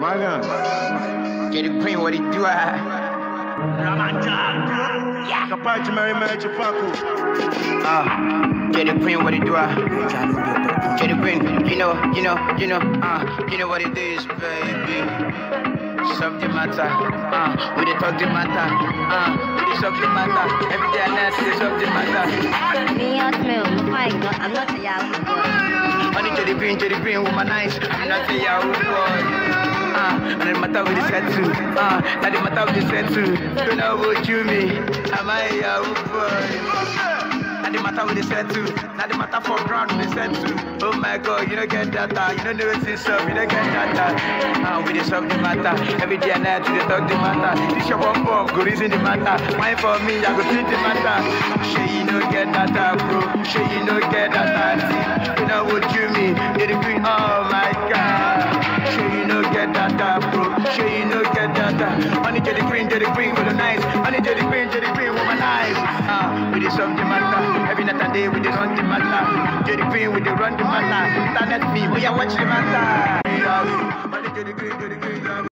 Magan. Get the queen, what it do? ah? Kapachi Mary Mary Chupaku. Ah, get the queen, what it do? ah? Get the queen, you know, you know, you know, ah, you know what it is, baby. Subject matter, ah, we dey talk the matter, ah, we dey subject matter. Every day and night, we dey subject matter. Me hotmail, fine. No, I'm not a Yahoo boy. Money to the green, to the green, womanize. I'm not a Yahoo boy. Ah, and the matter with the settle. Ah, now the matter with the settle. You know what you me. Am I a boy? Now the matter with the settle. Now the matter for ground with the settle. Oh my God, you don't get data. You don't know what's up. You don't get data. Ah, we dey solve the matter. Every day and night we dey talk the matter. This your one bomb, go reason the matter. Wine for me, I go treat the matter. Sure you no get data, bro. Sure you no get get data, bro. Sure you no get data. The green, to the green with the nice. The green, to the green with my nice. Ah, we solve the matter. Ah. Every night and day we ah. run the matter. To the green, we ah. dey run the matter. Internet me, we are watch the matter.